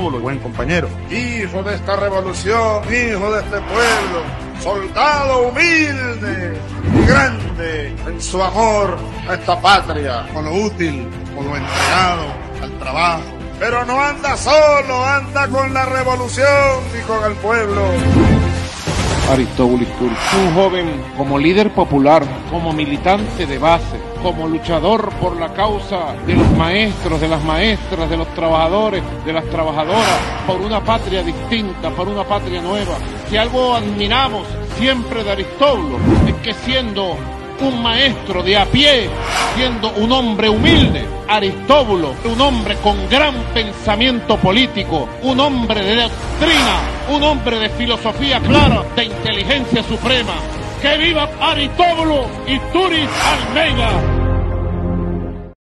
Buen compañero. Hijo de esta revolución, hijo de este pueblo, soldado humilde grande en su amor a esta patria, con lo útil, con lo entregado al trabajo. Pero no anda solo, anda con la revolución y con el pueblo. Aristóbulo un joven como líder popular, como militante de base, como luchador por la causa de los maestros, de las maestras, de los trabajadores, de las trabajadoras, por una patria distinta, por una patria nueva. Si algo admiramos siempre de Aristóbulo es que siendo un maestro de a pie, siendo un hombre humilde, Aristóbulo, un hombre con gran pensamiento político, un hombre de doctrina, un hombre de filosofía clara, de inteligencia suprema. ¡Que viva Aristóbulo y Turis Almeida!